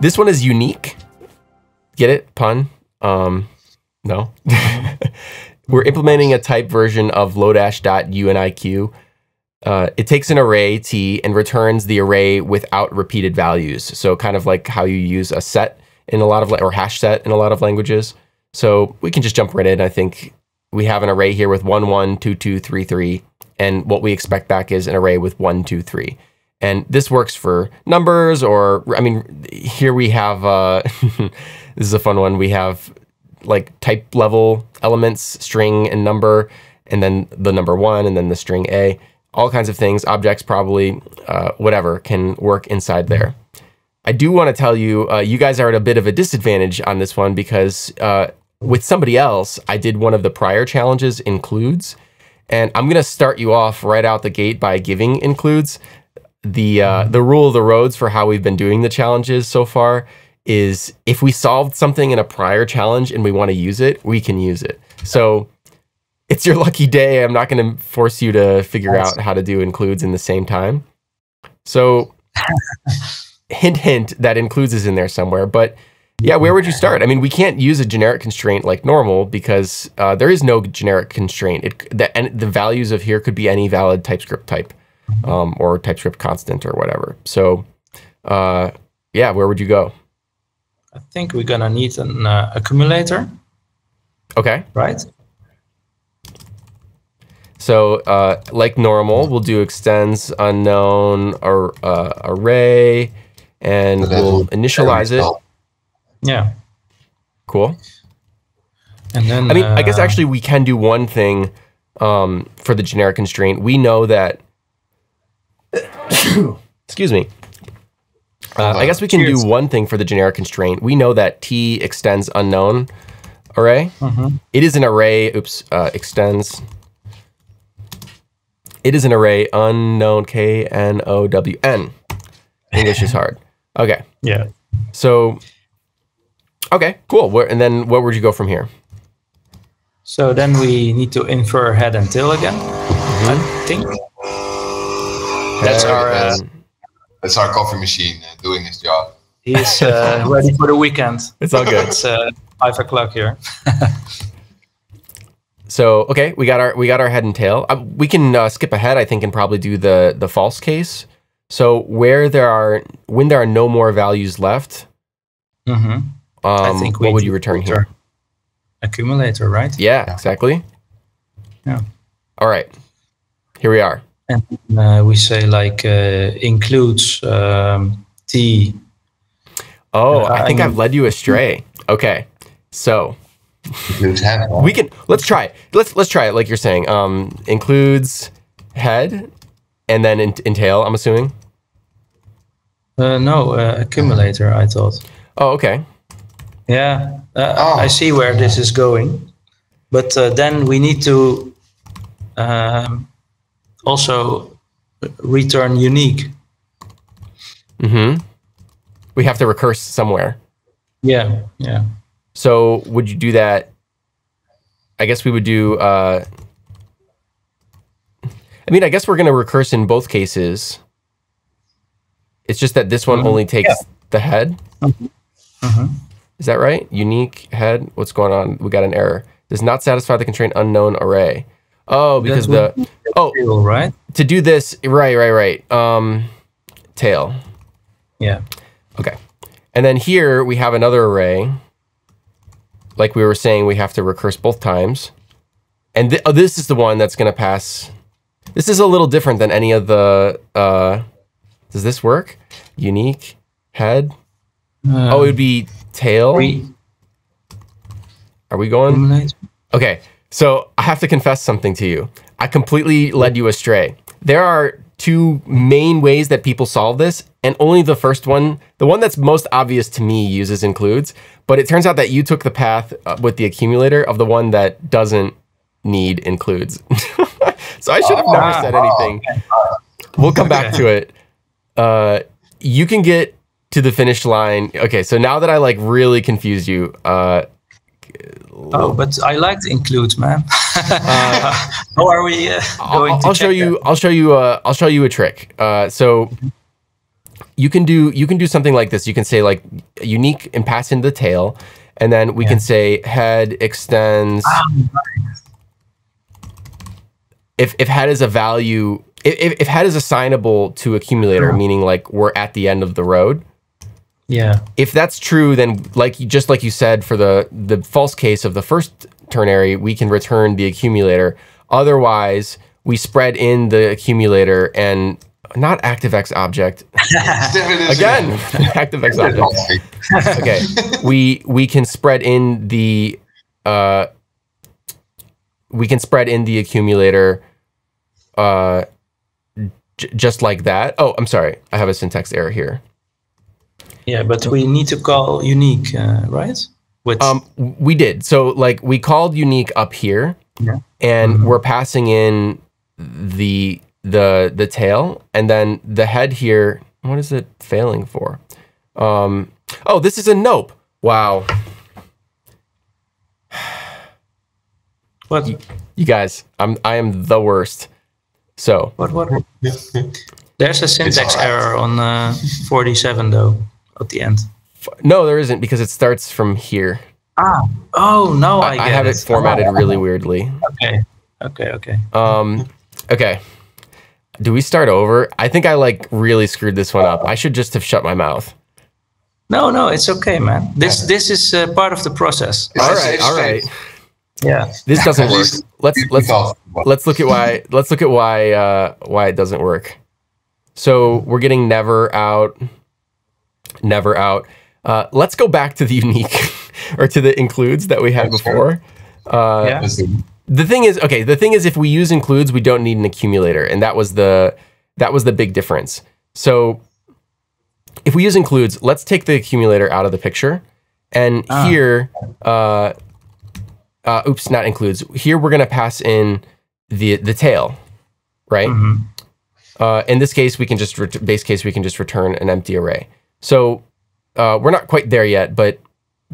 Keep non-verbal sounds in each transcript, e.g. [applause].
This one is unique. Get it? Pun? Um, no. [laughs] We're implementing a type version of lodash.uniq. Uh, it takes an array T and returns the array without repeated values. So kind of like how you use a set in a lot of, or hash set in a lot of languages. So we can just jump right in. I think we have an array here with 1, 1, 2, 2, 3, 3. And what we expect back is an array with 1, 2, 3. And this works for numbers or, I mean, here we have, uh, [laughs] this is a fun one. We have like type level elements, string and number, and then the number one, and then the string A. All kinds of things, objects probably, uh, whatever, can work inside there. I do want to tell you, uh, you guys are at a bit of a disadvantage on this one because uh, with somebody else, I did one of the prior challenges includes, and I'm going to start you off right out the gate by giving includes the uh, the rule of the roads for how we've been doing the challenges so far is if we solved something in a prior challenge and we want to use it, we can use it. So it's your lucky day. I'm not going to force you to figure out how to do includes in the same time. So [laughs] hint hint that includes is in there somewhere, but yeah, where would you start? I mean, we can't use a generic constraint like normal because uh, there is no generic constraint. It, the, the values of here could be any valid TypeScript type um, or TypeScript constant or whatever. So, uh, yeah, where would you go? I think we're gonna need an uh, accumulator. Okay. Right. So, uh, like normal, we'll do extends unknown or uh, array, and we'll initialize it. Yeah. Cool. And then I mean, I guess uh, actually we can do one thing um, for the generic constraint. We know that [coughs] Excuse me. Uh, I guess we can Cheers. do one thing for the generic constraint. We know that T extends unknown array. Mm-hmm. It is an array, oops, uh, extends. It is an array unknown K N O W N. English is hard. Okay. Yeah. So, okay, cool. Where, and then where would you go from here? So then we need to infer head and tail again, mm-hmm. I think. That's our uh, that's our coffee machine uh, doing his job. He's uh, [laughs] ready for the weekend. It's all good. It's uh, five o'clock here. [laughs] so okay, we got our we got our head and tail. Uh, we can uh, skip ahead, I think, and probably do the the false case. So where there are when there are no more values left, mm-hmm. um, I think what would you return here? Accumulator, right? Yeah, yeah, exactly. Yeah. All right. Here we are and uh, we say like uh, includes um, T. Oh, I think I've led you astray. Okay, so we can let's try it. Let's let's try it like you're saying. Um, includes head and then in, entail. I'm assuming. Uh, no, uh, accumulator. I thought. Oh, okay. Yeah, uh, oh. I see where this is going, but uh, then we need to um, also return unique. Mm-hmm. We have to recurse somewhere. Yeah, yeah. So would you do that? I guess we would do. Uh, I mean, I guess we're going to recurse in both cases. It's just that this one mm-hmm. only takes yeah. the head. Mm-hmm. Mm-hmm. Is that right? Unique head. What's going on? We got an error. Does not satisfy the constraint unknown array. Oh, because That's the oh tail, right to do this right right right um tail. Yeah. Okay, and then here we have another array. Like we were saying, we have to recurse both times, and th oh, this is the one that's going to pass. This is a little different than any of the. Uh, does this work? Unique head. Um, oh, it would be tail. Are we going? Okay, so I have to confess something to you. I completely led you astray. There are two main ways that people solve this, and only the first one, the one that's most obvious to me, uses includes. But it turns out that you took the path uh, with the accumulator of the one that doesn't need includes. [laughs] so I should have oh, never said anything. We'll come back to it. Uh, you can get to the finish line. Okay, so now that I like really confused you, uh, Oh, but I like the includes, man. uh, [laughs] How are we uh, going I'll, I'll show you. That? I'll show you. Uh, I'll show you a trick. Uh, so you can do you can do something like this. You can say like unique and pass into the tail, and then we Yeah. can say head extends. If if head is a value, if if head is assignable to accumulator, meaning like we're at the end of the road. Yeah. If that's true, then like you- just like you said for the the false case of the first ternary, we can return the accumulator. Otherwise, we spread in the accumulator and not ActiveX object again. [laughs] ActiveX object. Okay, we we can spread in the uh, we can spread in the accumulator uh, j- just like that. Oh, I'm sorry, I have a syntax error here. Yeah, but we need to call unique, uh, right? With Um, we did. So like we called unique up here, Yeah. and we're passing in the the the tail, and then the head here. What is it failing for? Um, oh, this is a nope. Wow, what? you guys, I'm I am the worst. So What? What? There's a syntax alright. error on uh, 47 though at the end. no, there isn't because it starts from here. Ah. Oh no, I, I, get I have it formatted really weirdly. Okay. Okay. Okay. Um, okay. Do we start over? I think I like really screwed this one up. I should just have shut my mouth. No, no, it's okay, man. This this is uh, part of the process. It's all a right, safe all space. right. Yeah. This doesn't work. Let's let's let's look at why let's look at why uh, why it doesn't work. So we're getting never out, never out. Uh, let's go back to the [laughs] unique or to the includes that we had That's before. Uh, Yeah. The thing is okay the thing is if we use includes we don't need an accumulator and that was the that was the big difference so if we use includes let's take the accumulator out of the picture and Ah. here uh, uh oops not includes here we're going to pass in the the tail right Mhm. uh, in this case we can just ret- base case we can just return an empty array so uh, we're not quite there yet but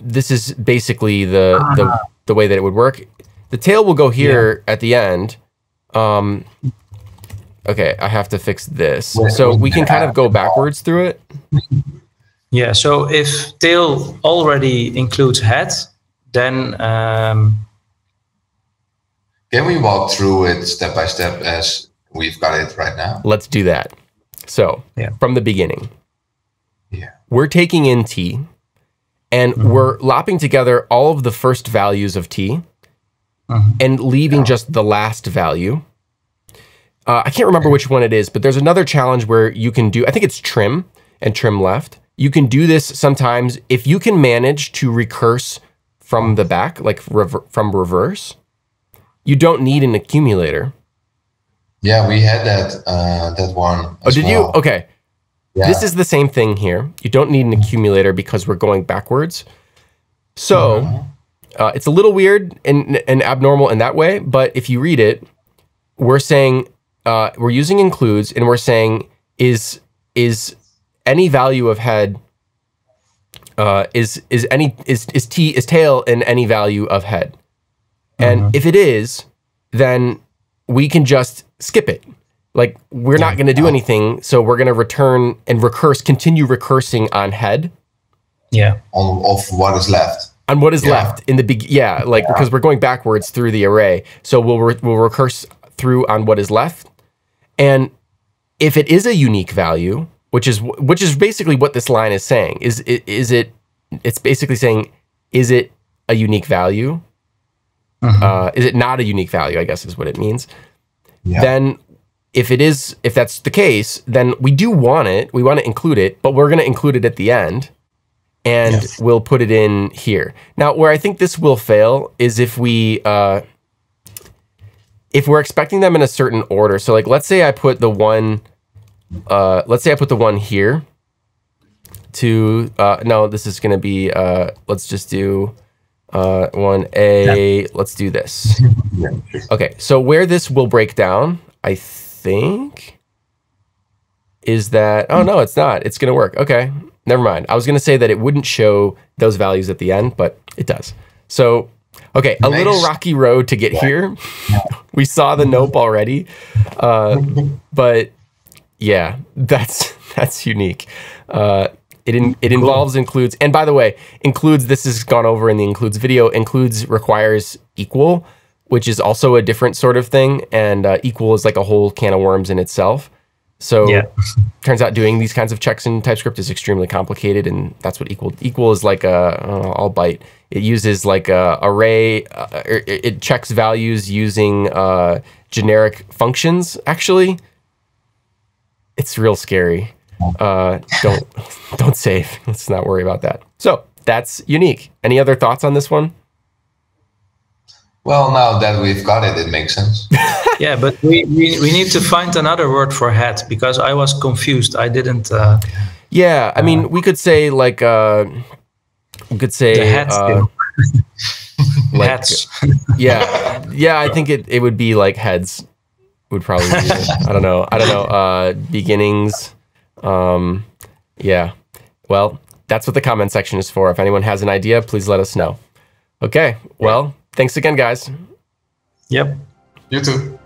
this is basically the the, the way that it would work the tail will go here at the end um okay i have to fix this so we can kind of go backwards through it [laughs] Yeah. So if tail already includes head, then um, Can we walk through it step by step as we've got it right now? let's do that so Yeah. from the beginning Yeah. We're taking in t and we're lopping together all of the first values of t Mhm. and leaving just the last value. Uh, I can't remember which one it is, but there's another challenge where you can do, I think it's trim and trim left. You can do this sometimes if you can manage to recurse from the back, like rever- from reverse. You don't need an accumulator. Yeah, we had that uh, that one. Oh, did you? Okay. Yeah. This is the same thing here. You don't need an accumulator because we're going backwards. So uh, it's a little weird and, and abnormal in that way. But if you read it, we're saying uh, we're using includes and we're saying is is any value of head uh, is is any is is t is tail in any value of head, and if it is, then we can just skip it. Like we're not going to do anything, so we're going to return and recurse, continue recursing on head yeah. on of what is left. on what is Yeah. left in the big. Yeah, like because we're going backwards through the array, so we'll re- we'll recurse through on what is left, and if it is a unique value, which is which is basically what this line is saying, is is it? It's basically saying, is it a unique value? Uh, is it not a unique value? I guess is what it means. Yeah. Then, if it is, if that's the case, then we do want it. We want to include it, but we're going to include it at the end, and Yes. we'll put it in here. Now, where I think this will fail is if we, uh, if we're expecting them in a certain order. So, like, let's say I put the one, uh, let's say I put the one here. To uh, no, this is going to be. Uh, let's just do uh, one A. Let's do this. [laughs] Okay, so where this will break down, I think, is that oh no, it's not. It's gonna work. Okay, never mind. I was gonna say that it wouldn't show those values at the end, but it does. So okay, a little rocky road to get here. [laughs] we saw the nope already, uh, but yeah, that's [laughs] that's unique. Uh, it in, it involves includes and by the way includes this has gone over in the includes video includes requires equal which is also a different sort of thing and uh, equal is like a whole can of worms in itself so Yeah. [laughs] turns out doing these kinds of checks in TypeScript is extremely complicated, and that's what equal equal is like a. Uh, I'll bite. It uses like a array. Uh, it, it checks values using uh, generic functions. Actually, it's real scary. Uh, don't [laughs] don't save. Let's not worry about that. So that's unique. Any other thoughts on this one? Well, now that we've got it, it makes sense. [laughs] Yeah, but we, we, we need to find another word for hat because I was confused. I didn't. Uh, Yeah, I mean, we could say like uh, we could say the hat uh, [laughs] like- Hats. [laughs] yeah yeah i think it, it would be like heads would probably be i don't know i don't know uh beginnings um yeah well that's what the comment section is for if anyone has an idea please let us know okay well thanks again guys Yep. You too.